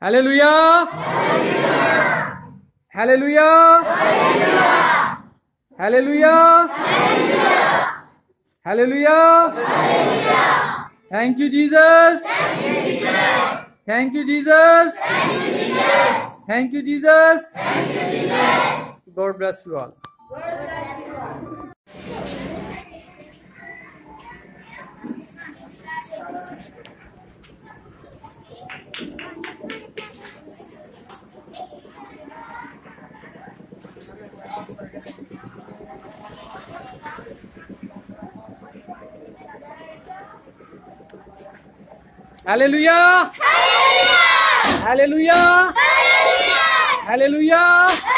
Hallelujah. Hallelujah. Hallelujah. Hallelujah. Thank you, Jesus! Thank you, Jesus. Thank you, Jesus. Thank you, Jesus. God bless you all. God bless you all. Hallelujah! Hallelujah! Hallelujah! Hallelujah!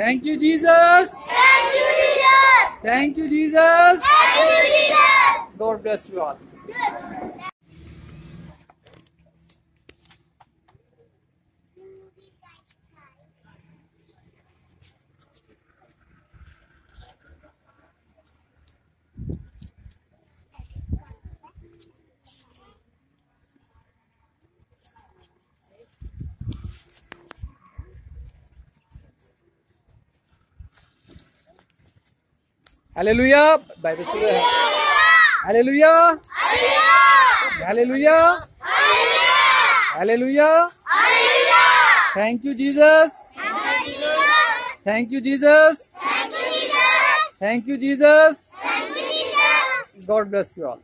Thank you, Jesus. Thank you, Jesus. Thank you, Jesus. Thank you, Jesus. God bless you all. Hallelujah. Bible है. Hallelujah. Hallelujah. Hallelujah. Thank you, Jesus. Thank you, Jesus. Thank you, Jesus. Thank you, Jesus. God bless you all.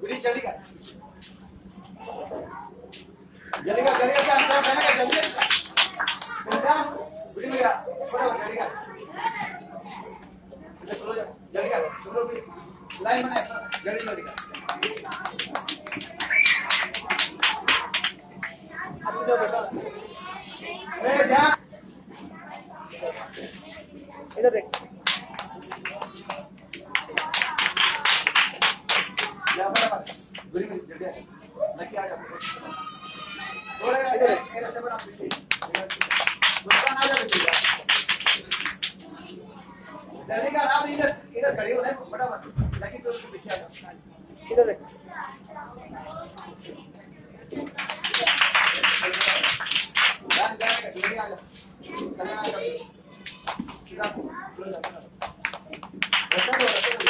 गुली जल्दी कर। जल्दी कर जल्दी कर क्या कहना कर जल्दी बेटा गुली में गया फटाफट जल्दी कर। इधर चलो जल्दी कर चलो भी लाइन बनाए जल्दी जल्दी कर। ए जा। इधर देख। इधर देख आ जा आ जा सीधा चलो जा ऐसा दो ऐसा दो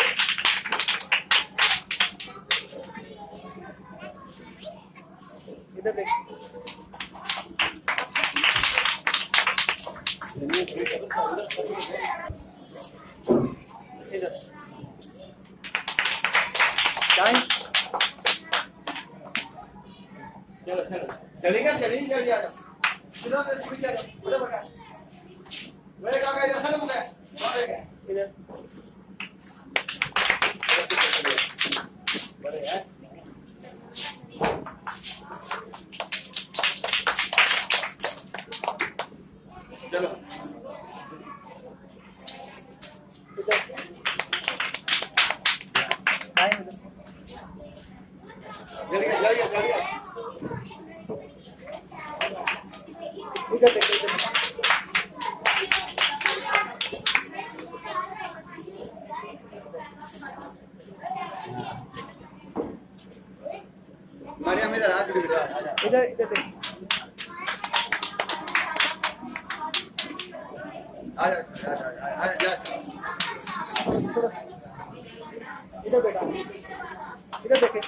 इधर देख टाइम जल्दी कर जल्दी जल्दी आ जा सीधा से पीछे आ जा उधर मेरे काका इधर खत्म हो गया कौन गया इधर बड़े हैं चलो इधर टाइम इधर जल्दी कर जल्दी कर जल्दी कर इधर देख इधर देख। मरियम इधर इधर इधर बेटा इधर देखे।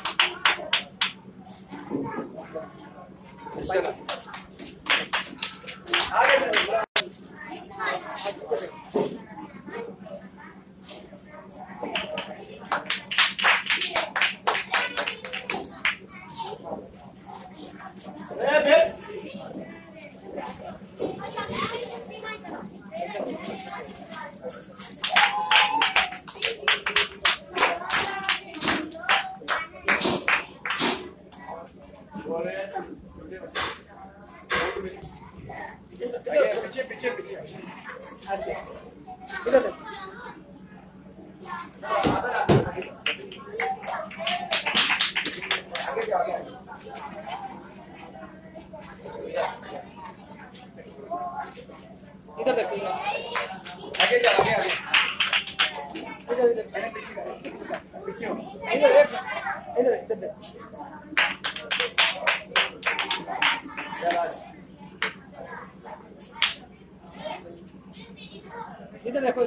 चलो पीछे पीछे पीछे ऐसे इधर देखो आगे जा आगे इधर देखो इधर आगे जा आगे आगे इधर इधर मैंने पीछे करा पीछे हो इधर एक इधर इधर দেখো